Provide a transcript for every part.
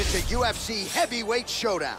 It's a UFC heavyweight showdown.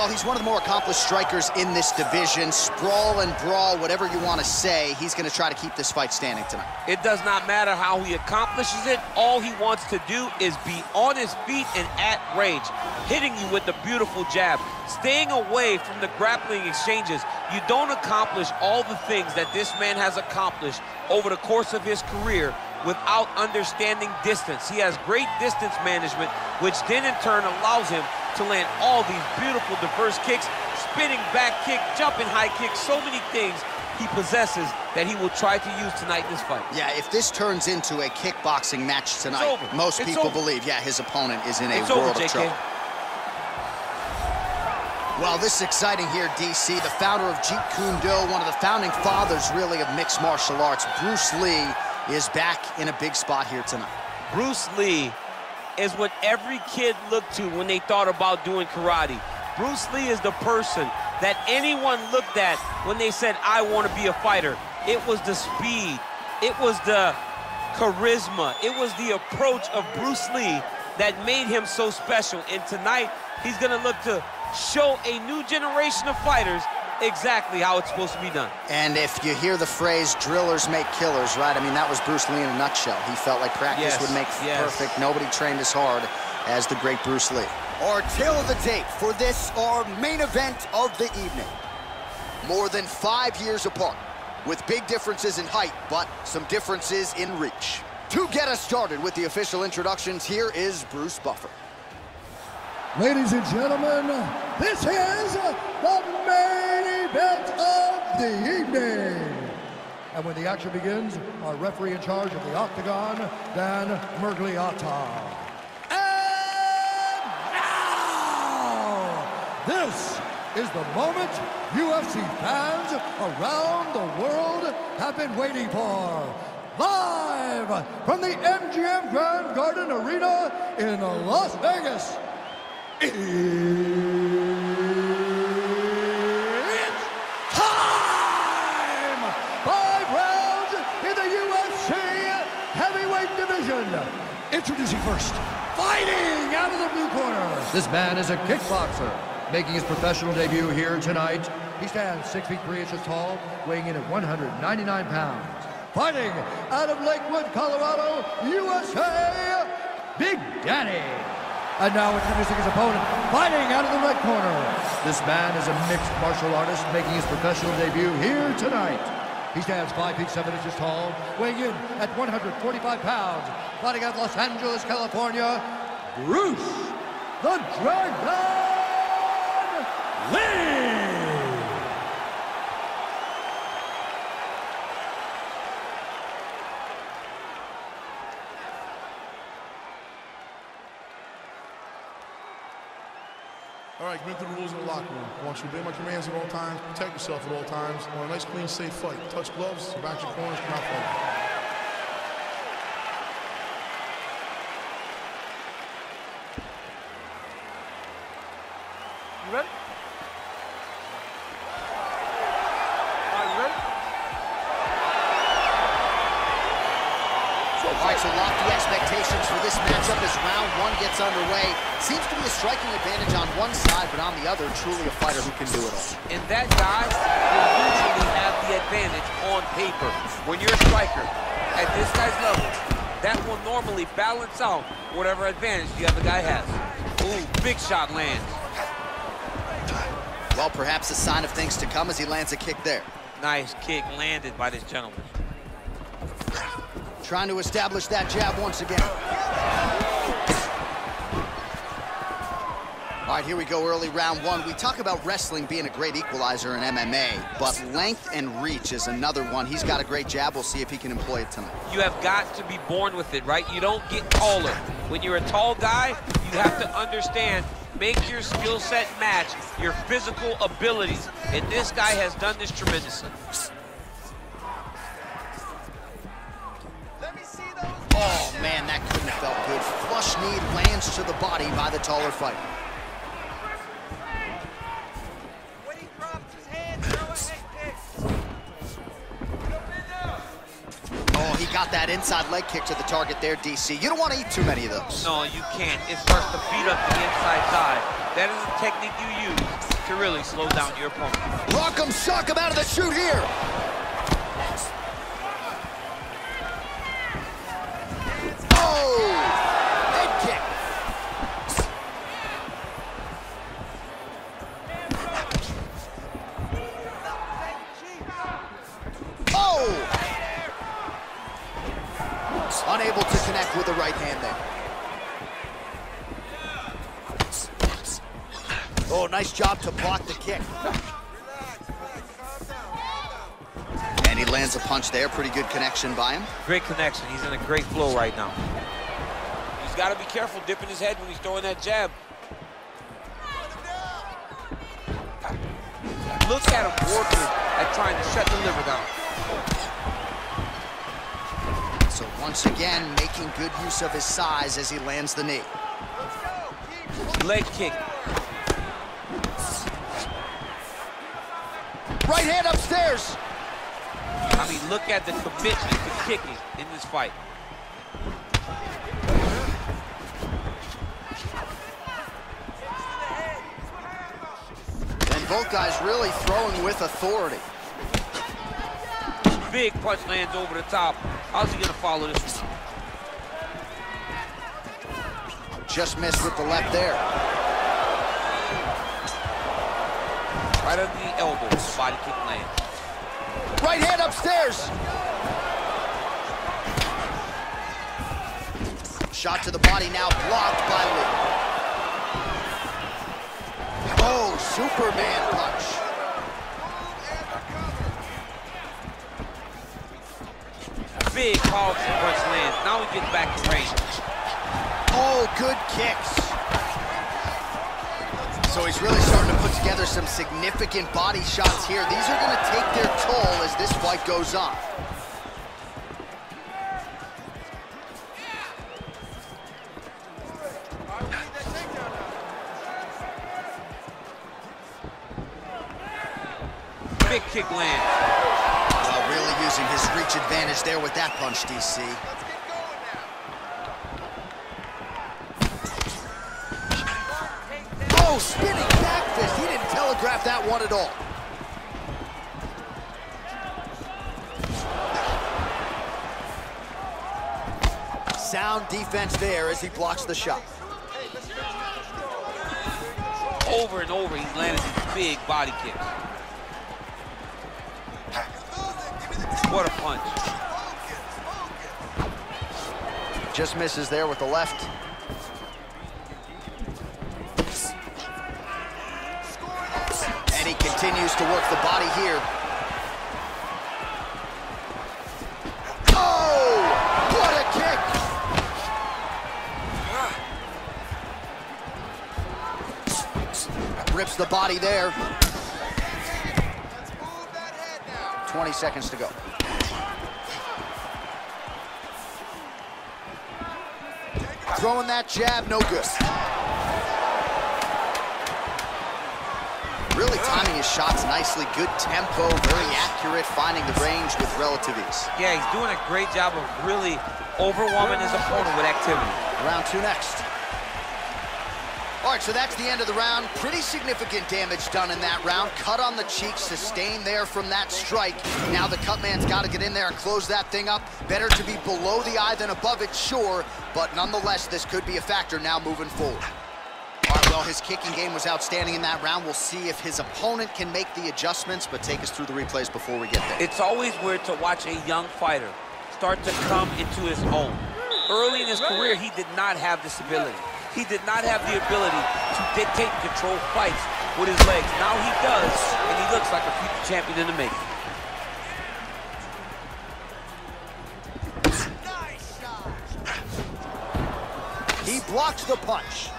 Well, he's one of the more accomplished strikers in this division. Sprawl and brawl, whatever you want to say, he's going to try to keep this fight standing tonight. It does not matter how he accomplishes it. All he wants to do is be on his feet and at range, hitting you with a beautiful jab, staying away from the grappling exchanges. You don't accomplish all the things that this man has accomplished over the course of his career without understanding distance. He has great distance management, which then in turn allows him to land all these beautiful diverse kicks, spinning back kick, jumping high kick, so many things he possesses that he will try to use tonight in this fight. Yeah, if this turns into a kickboxing match tonight, most it's people over. believe, yeah, his opponent is in a It's world over, of trouble. Well, this is exciting here, DC. The founder of Jeet Kune Do, one of the founding fathers, really, of mixed martial arts, Bruce Lee, is back in a big spot here tonight. Bruce Lee is what every kid looked to when they thought about doing karate. Bruce Lee is the person that anyone looked at when they said, I want to be a fighter. It was the speed, it was the charisma, it was the approach of Bruce Lee that made him so special. And tonight, he's going to look to show a new generation of fighters exactly how it's supposed to be done. And if you hear the phrase drillers make killers, right? I mean, that was Bruce Lee in a nutshell. He felt like practice Yes, would make yes. perfect. Nobody trained as hard as the great Bruce Lee. Our tale of the tape for this, our main event of the evening. More than five years apart, with big differences in height, but some differences in reach. To get us started with the official introductions, here is Bruce Buffer. Ladies and gentlemen, this is the main event of the evening. And when the action begins, our referee in charge of the Octagon, Dan Miragliotta. And now, this is the moment UFC fans around the world have been waiting for. Live from the MGM Grand Garden Arena in Las Vegas. It's time! Five rounds in the UFC heavyweight division. Introducing first, fighting out of the blue corner. This man is a kickboxer, making his professional debut here tonight. He stands six feet three inches tall, weighing in at 199 pounds. Fighting out of Lakewood, Colorado, USA, Big Daddy. And now introducing his opponent, fighting out of the red corner. This man is a mixed martial artist making his professional debut here tonight. He stands 5 feet 7 inches tall, weighing in at 145 pounds. Fighting out Los Angeles, California, Bruce the Dragon Lee! All right, commit to the rules in the locker room. I want you to obey my commands at all times, protect yourself at all times. I want a nice, clean, safe fight. Touch gloves, back your corners, come out fighting. You ready? Are you ready? All right, so lofty expectations for this matchup as round one gets underway. Seems to be a striking advantage on one side, but on the other, truly a fighter who can do it all. And that guy will usually have the advantage on paper. When you're a striker at this guy's level, that will normally balance out whatever advantage the other guy has. Ooh, big shot lands. Well, perhaps a sign of things to come as he lands a kick there. Nice kick landed by this gentleman. Trying to establish that jab once again. All right, here we go, early round one. We talk about wrestling being a great equalizer in MMA, but length and reach is another one. He's got a great jab. We'll see if he can employ it tonight. You have got to be born with it, right? You don't get taller. When you're a tall guy, you have to understand, make your skill set match your physical abilities. And this guy has done this tremendously. That felt good. Flush knee lands to the body by the taller fighter. Oh, he got that inside leg kick to the target there, DC. You don't want to eat too many of those. No, you can't. It's first to beat up the inside side. That is a technique you use to really slow down your opponent. Rock him, shock him out of the shoot here. Connection by him. Great connection. He's in a great flow right now. He's got to be careful dipping his head when he's throwing that jab. Look at him working at trying to shut the liver down. So once again, making good use of his size as he lands the knee. Leg kick. Right hand upstairs. I mean, look at the commitment to kicking in this fight. And both guys really throwing with authority. Big punch lands over the top. How's he gonna follow this one? Just missed with the left there. Right under the elbow, body kick lands. Right hand upstairs. Shot to the body now blocked by Lee. Oh, Superman punch. Big powerful punch lands. Now he gets back to range. Oh, good kicks. So he's really starting to put together some significant body shots here. These are going to take their toll as this fight goes on. Big kick lands. Well, really using his reach advantage there with that punch, DC. At all. Sound defense there as he blocks the shot. Over and over, he's landed these big body kicks. What a punch. Just misses there with the left. Continues to work the body here. Oh! What a kick! Rips the body there. 20 seconds to go. Throwing that jab, no good. Really timing his shots nicely. Good tempo, very accurate, finding the range with relative ease. Yeah, he's doing a great job of really overwhelming his opponent with activity. Round two next. All right, so that's the end of the round. Pretty significant damage done in that round. Cut on the cheek, sustained there from that strike. Now the cut man's got to get in there and close that thing up. Better to be below the eye than above it, sure, but nonetheless, this could be a factor now moving forward. Well, his kicking game was outstanding in that round. We'll see if his opponent can make the adjustments, but take us through the replays before we get there. It's always weird to watch a young fighter start to come into his own. Early in his career, he did not have this ability. He did not have the ability to dictate and control fights with his legs. Now he does, and he looks like a future champion in the making. He blocks the punch.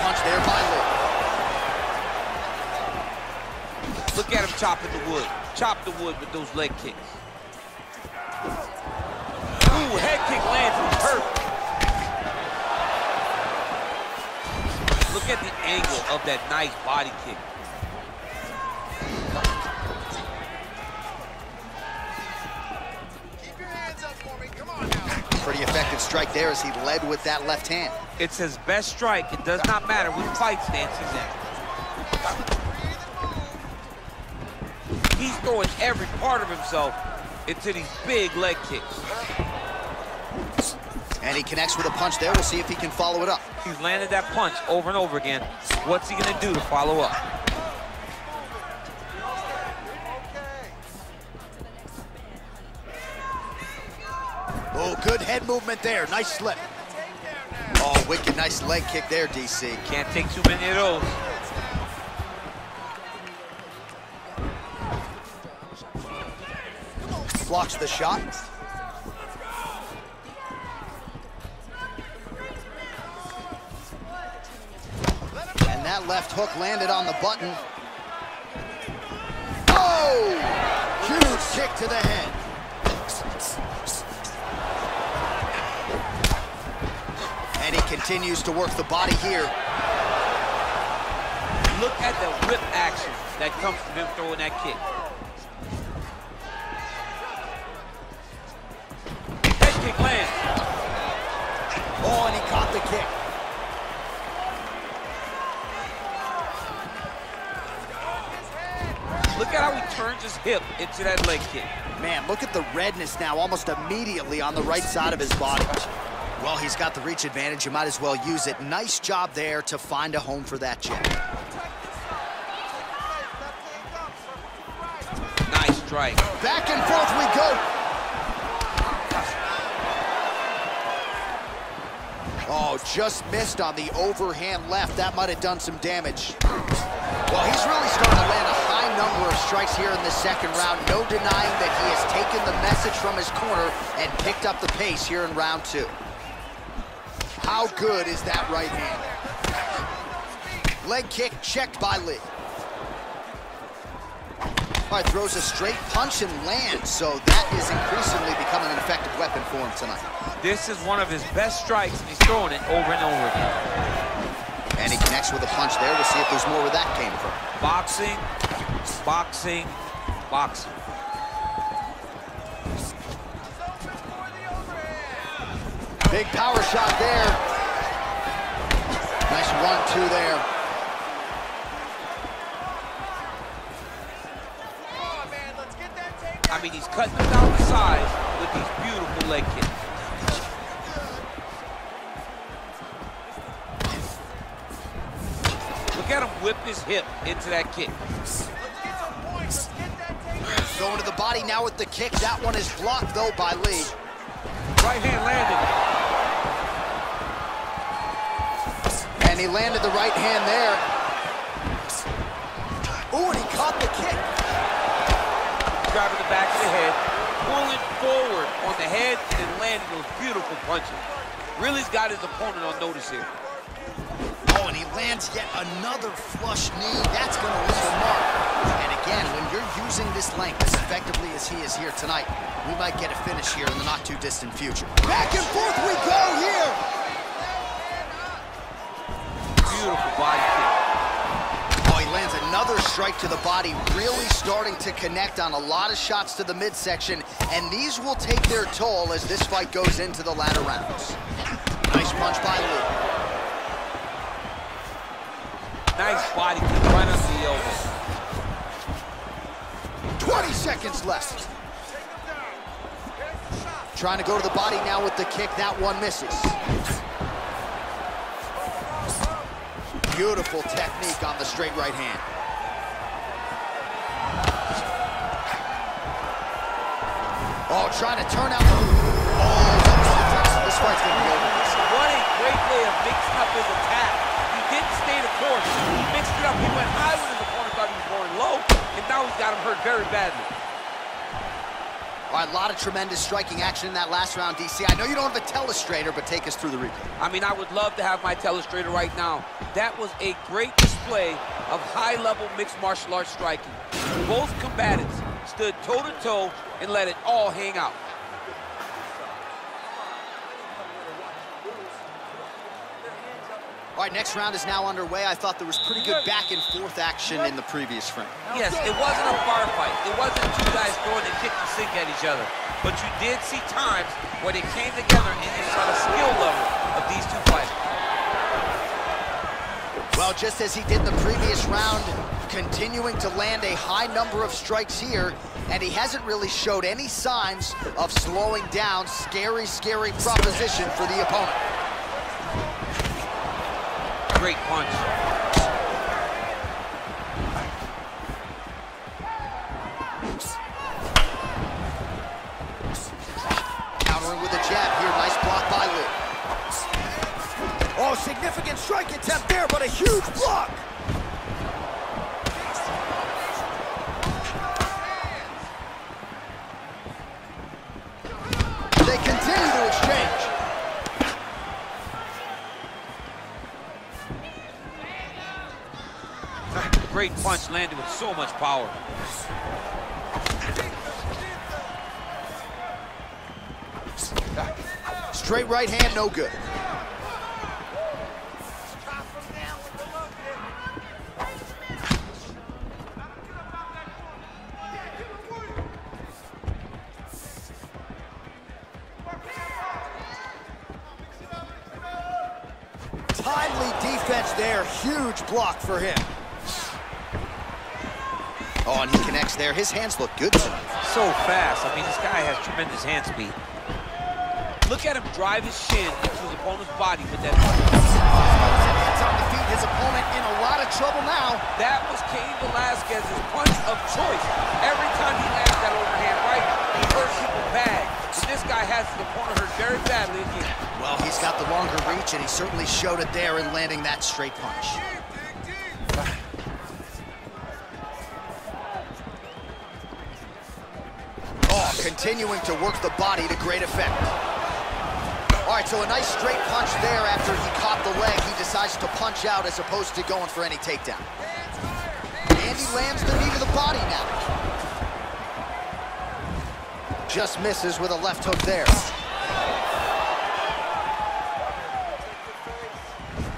punch there by Look at him chopping the wood. Chop the wood with those leg kicks. Ooh, head kick lands with perfect. Look at the angle of that nice body kick. Pretty effective strike there as he led with that left hand. It's his best strike. It does not matter which fight stance he's in. He's throwing every part of himself into these big leg kicks. And he connects with a punch there. We'll see if he can follow it up. He's landed that punch over and over again. What's he gonna do to follow up? Oh, good head movement there. Nice slip. Wicked nice leg kick there, DC. Can't take too many of those. Blocks the shot. And that left hook landed on the button. Oh! Huge kick to the head. Continues to work the body here. Look at the whip action that comes from him throwing that kick. Head kick lands. Oh, and he caught the kick. Look at how he turns his hip into that leg kick. Man, look at the redness now almost immediately on the right side of his body. Well, he's got the reach advantage. You might as well use it. Nice job there to find a home for that jab. Nice strike. Back and forth we go. Oh, just missed on the overhand left. That might have done some damage. Well, he's really starting to land a high number of strikes here in the second round. No denying that he has taken the message from his corner and picked up the pace here in round two. How good is that right hand? Leg kick checked by Lee. All right, throws a straight punch and lands, so that is increasingly becoming an effective weapon for him tonight. This is one of his best strikes, and he's throwing it over and over again. And he connects with a punch there. We'll see if there's more where that came from. Boxing, boxing, boxing. Big power shot there. Nice one-two there. I mean, he's cutting them down the sides with these beautiful leg kicks. Look at him whip his hip into that kick. Going to the body now with the kick. That one is blocked, though, by Lee. Right hand landed. And he landed the right hand there. Ooh, and he caught the kick. Driving the back of the head, pulling forward on the head, and then landing those beautiful punches. Really's got his opponent on notice here. Oh, and he lands yet another flush knee. That's going to leave a mark. And again, when you're using this length as effectively as he is here tonight, we might get a finish here in the not-too-distant future. Back and forth we go here. Beautiful body kick. Oh, he lands another strike to the body, really starting to connect on a lot of shots to the midsection, and these will take their toll as this fight goes into the latter rounds. Nice punch by Lee. Nice body kick right under the elbow. 20 seconds left. Trying to go to the body now with the kick. That one misses. Beautiful technique on the straight right hand. Oh, trying to turn out. Oh, this fight's gonna be over. What a great way of mixing up his attack. He didn't stay the course. He mixed it up. He went high when his opponent thought he was going low, and now he's got him hurt very badly. A lot of tremendous striking action in that last round, DC. I know you don't have a telestrator, but take us through the replay. I mean, I would love to have my telestrator right now. That was a great display of high-level mixed martial arts striking. Both combatants stood toe-to-toe and let it all hang out. All right, next round is now underway. I thought there was pretty good back and forth action in the previous frame. Yes, it wasn't a firefight. It wasn't two guys throwing a kick to sink at each other. But you did see times where they came together and you saw the skill level of these two fighters. Well, just as he did in the previous round, continuing to land a high number of strikes here, and he hasn't really showed any signs of slowing down. Scary, scary proposition for the opponent. Great punch. Countering with a jab here. Nice block by Lou. Oh, significant strike attempt there, but a huge block. Landed with so much power. Straight right hand, no good. Timely defense there, huge block for him. Oh, and he connects there. His hands look good tonight. So fast. I mean, this guy has tremendous hand speed. Look at him drive his shin into his opponent's body with that. Hands on the feet, his opponent in a lot of trouble now. That was Cain Velasquez's punch of choice. Every time he lands that overhand right, he hurts people bad. But this guy has his opponent hurt very badly again. Well, he's got the longer reach, and he certainly showed it there in landing that straight punch. Continuing to work the body to great effect. All right, so a nice straight punch there after he caught the leg. He decides to punch out as opposed to going for any takedown. Andy lands the knee to the body now. Just misses with a left hook there.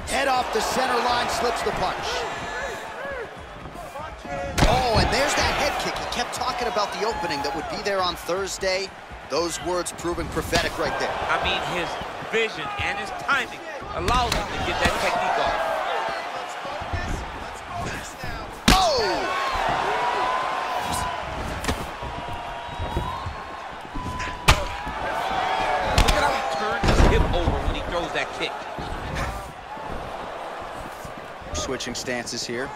Head off the center line, slips the punch. Kept talking about the opening that would be there on Thursday. Those words proving prophetic right there. I mean, his vision and his timing allows him to get that technique off. Oh! Look at how he his hip over when he throws that kick. Switching stances here.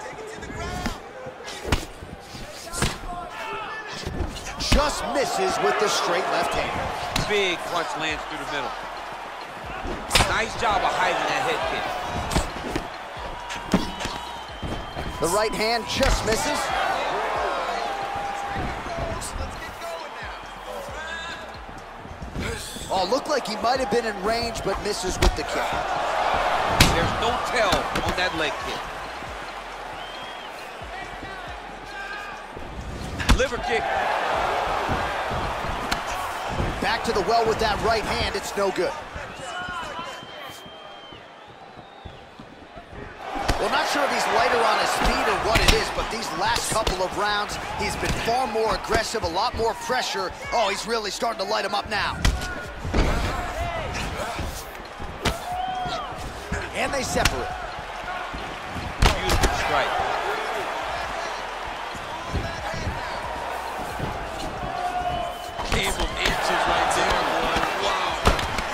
Just misses with the straight left hand. Big punch lands through the middle. Nice job of hiding that head kick. The right hand just misses. Oh, looked like he might have been in range, but misses with the kick. There's no tell on that leg kick. Liver kick. To the well with that right hand, it's no good. Well, not sure if he's lighter on his feet or what it is, but these last couple of rounds, he's been far more aggressive, a lot more pressure. Oh, he's really starting to light him up now. And they separate. Beautiful strike. Came from inches right there, boy. Wow.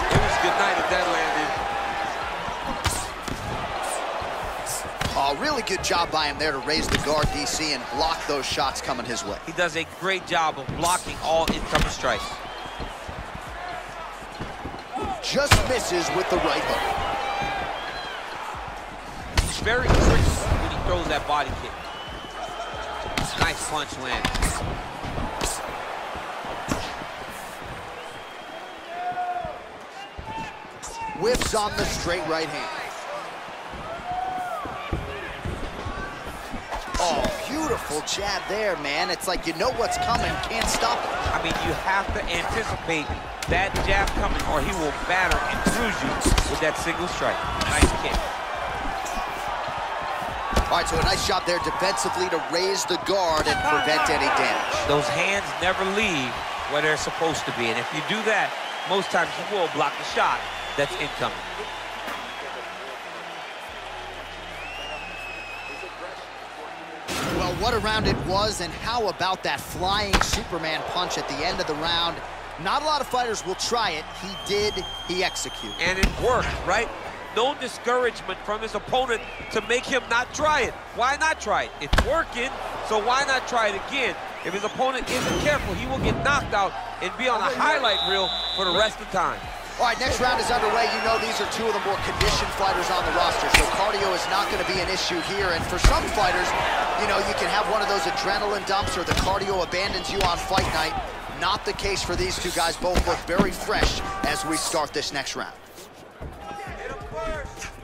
It was good night if that landed. Oh, really good job by him there to raise the guard, DC, and block those shots coming his way. He does a great job of blocking all incoming strikes. Just misses with the right hook. He's very tricky when he throws that body kick. Nice punch land. Whips on the straight right hand. Beautiful jab there, man. It's like you know what's coming, can't stop it. I mean, you have to anticipate that jab coming or he will batter and bruise you with that single strike. Nice kick. All right, so a nice job there defensively to raise the guard and prevent any damage. Those hands never leave where they're supposed to be. And if you do that, most times you will block the shot that's incoming. What a round it was, and how about that flying Superman punch at the end of the round? Not a lot of fighters will try it. He did, he executed. And it worked, right? No discouragement from his opponent to make him not try it. Why not try it? It's working, so why not try it again? If his opponent isn't careful, he will get knocked out and be on a highlight reel for the rest of the time. All right, next round is underway. You know these are two of the more conditioned fighters on the roster, so cardio is not going to be an issue here. And for some fighters, you know, you can have one of those adrenaline dumps or the cardio abandons you on fight night. Not the case for these two guys. Both look very fresh as we start this next round.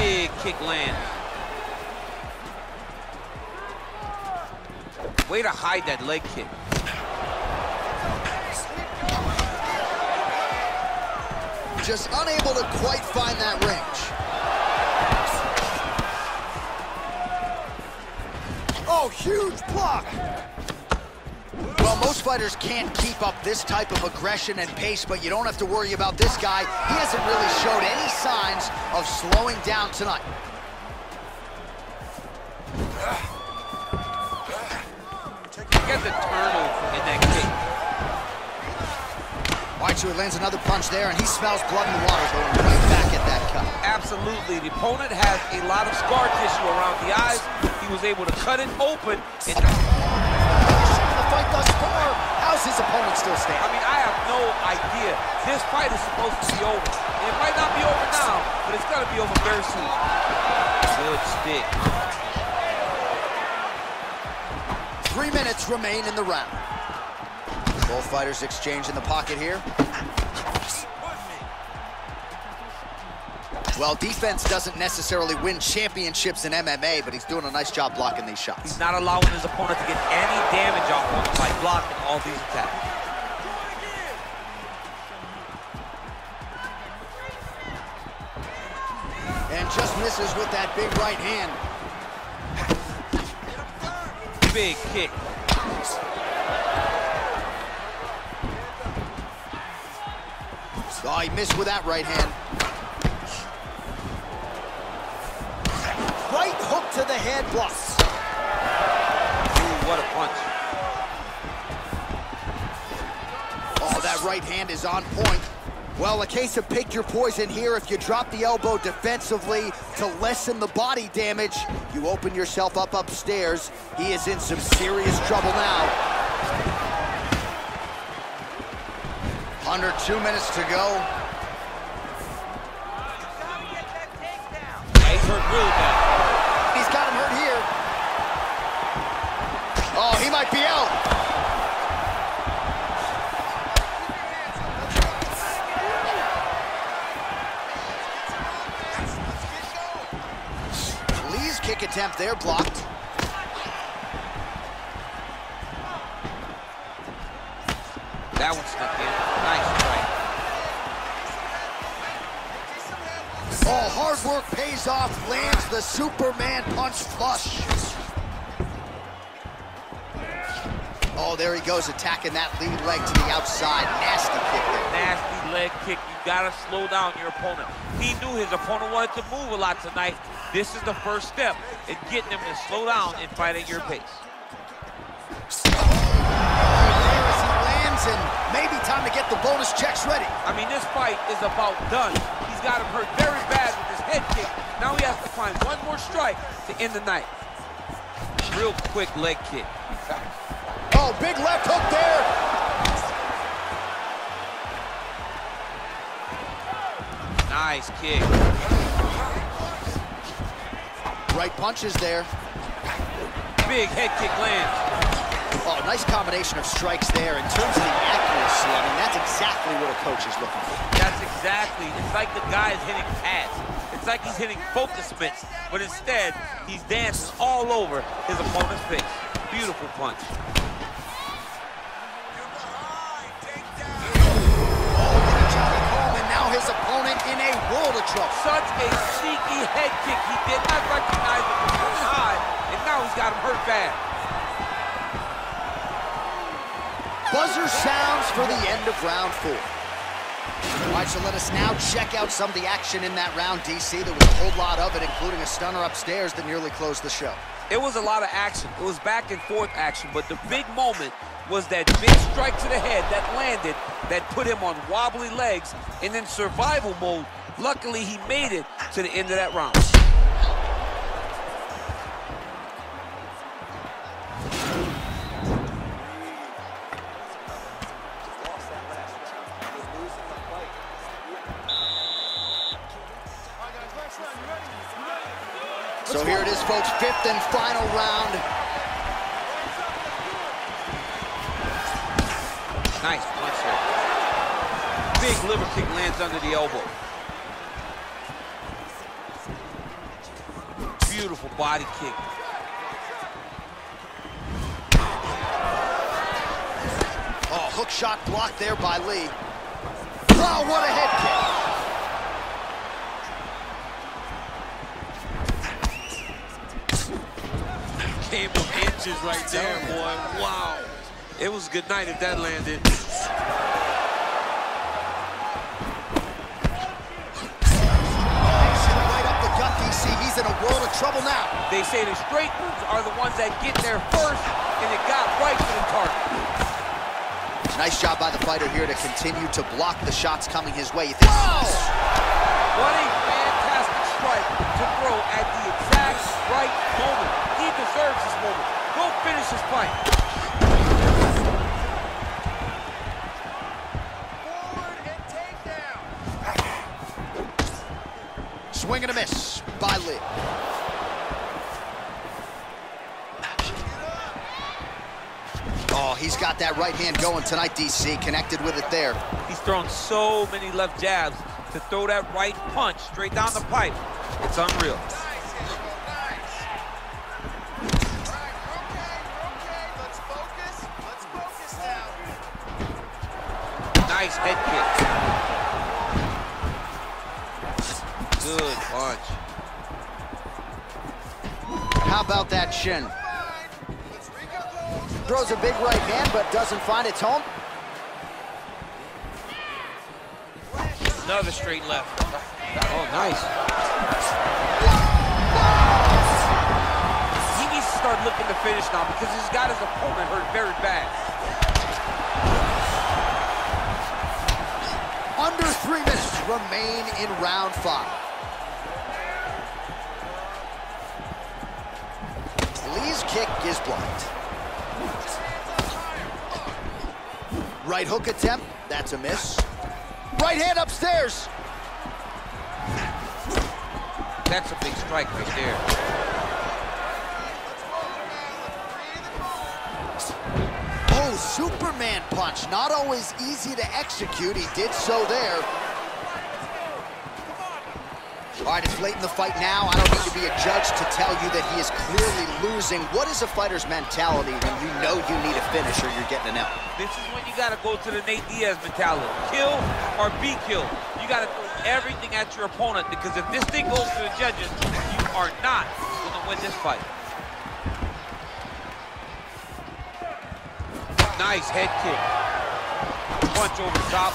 Big kick land. Way to hide that leg kick. Just unable to quite find that range. Oh, huge block. Well, most fighters can't keep up this type of aggression and pace, but you don't have to worry about this guy. He hasn't really showed any signs of slowing down tonight. Get the turnover in that kick. All right, so he lands another punch there, and he smells blood in the water going right back at that cut. Absolutely. The opponent has a lot of scar tissue around the eyes. He was able to cut it open and thus. How's his opponent still standing? I mean, I have no idea. This fight is supposed to be over. It might not be over now, but it's going to be over very soon. Good stick. Three minutes remain in the round. Both fighters exchange in the pocket here. Well, defense doesn't necessarily win championships in MMA, but he's doing a nice job blocking these shots. He's not allowing his opponent to get any damage off him by blocking all these attacks. And just misses with that big right hand. Big kick. Oh, he missed with that right hand. Right to the head blocks. Ooh, what a punch. Oh, that right hand is on point. Well, a case of pick your poison here. If you drop the elbow defensively to lessen the body damage, you open yourself up upstairs. He is in some serious trouble now. Under two minutes to go. There blocked. That one snuck in. Nice strike. Oh, hard work pays off. Lands the Superman punch flush. Oh, there he goes, attacking that lead leg to the outside. Nasty kick there. Nasty leg kick. You gotta slow down your opponent. He knew his opponent wanted to move a lot tonight. This is the first step in getting him to slow down and fight at your pace. There as he lands, and maybe time to get the bonus checks ready. I mean, this fight is about done. He's got him hurt very bad with his head kick. Now he has to find one more strike to end the night. Real quick leg kick. Oh, big left hook there. Nice kick. Right punches there. Big head kick lands. Oh, nice combination of strikes there. In terms of the accuracy, I mean, that's exactly what a coach is looking for. That's exactly. It's like the guy is hitting pads. It's like he's hitting focus mitts, but instead, he's dancing all over his opponent's face. Beautiful punch. In a world of trouble. Such a sneaky head kick. He did not recognize it from high, and now he's got him hurt bad. Buzzer sounds for the end of round four. All right, so let us now check out some of the action in that round, DC. There was a whole lot of it, including a stunner upstairs that nearly closed the show. It was a lot of action. It was back and forth action, but the big moment was that big strike to the head that landed that put him on wobbly legs and in survival mode. Luckily, he made it to the end of that round. So here it is, folks, fifth and final round. Nice punch there. Big liver kick lands under the elbow. Beautiful body kick. Oh, hook shot blocked there by Lee. Oh, what a head kick. Came of inches right there, boy. Wow. It was a good night if that landed. Right up the gut, DC. He's in a world of trouble now. They say the straight moves are the ones that get there first, and it got right to the target. Nice job by the fighter here to continue to block the shots coming his way. You think- What a fantastic strike to throw at the exact right moment. He deserves this moment. Go finish his fight. Swing and a miss by Lee. Oh, he's got that right hand going tonight, DC. Connected with it there. He's thrown so many left jabs to throw that right punch straight down the pipe. It's unreal. Throws a big right hand, but doesn't find its home. Another straight left. Oh, nice. He needs to start looking to finish now because he's got his opponent hurt very bad. Under three minutes remain in round five. Kick is blocked. Right hook attempt, that's a miss. Right hand upstairs. That's a big strike right there. Oh, Superman punch. Not always easy to execute. He did so there. All right, it's late in the fight now. I don't need to be a judge to tell you that he is clearly losing. What is a fighter's mentality when you know you need a finish or you're getting an L? This is when you got to go to the Nate Diaz mentality. Kill or be killed. You got to throw everything at your opponent because if this thing goes to the judges, you are not going to win this fight. Nice head kick. Punch over top.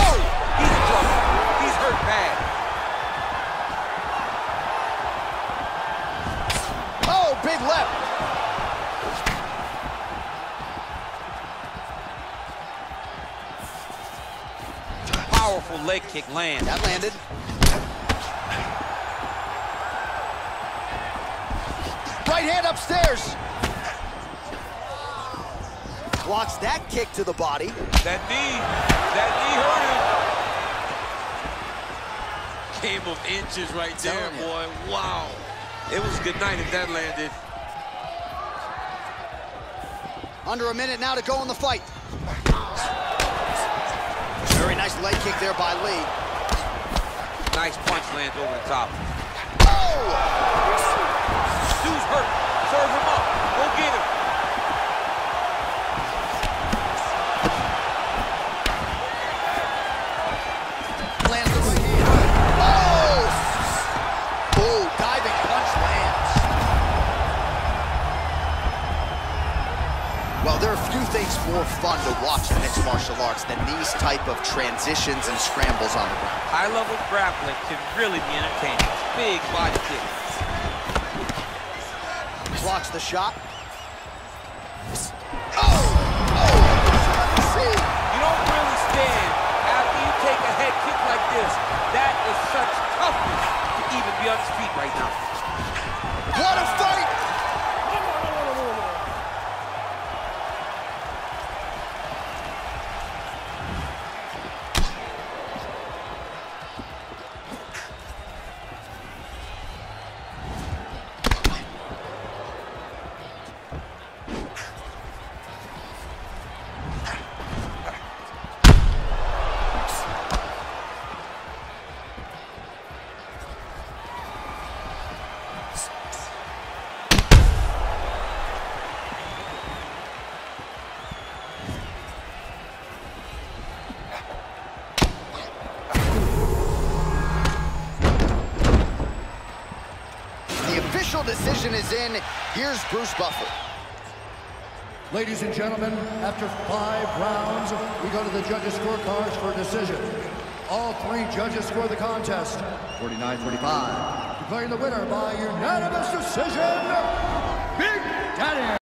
Oh, he's in trouble. He's hurt bad. Oh, big left. Powerful leg kick lands. That landed. upstairs. Blocks that kick to the body. That knee, that knee hurt him. Game of inches right there, you. boy. Wow. It was a good night if that landed. Under a minute now to go in the fight. Very nice leg kick there by Lee. Nice punch lands over the top. Oh! Hurt. Serve him up. Go get him. Well, there are a few things more fun to watch in mixed martial arts than these type of transitions and scrambles on the ground. High-level grappling can really be entertaining. Big body kick. Blocks the shot. Oh! Oh! See? You don't really stand after you take a head kick like this. That is such toughness to even be on his feet right now. What a fight! Decision is in. Here's Bruce Buffer. Ladies and gentlemen, after five rounds, we go to the judges' scorecards for a decision. All three judges score the contest, 49-45. Declaring the winner by unanimous decision, Big Daddy.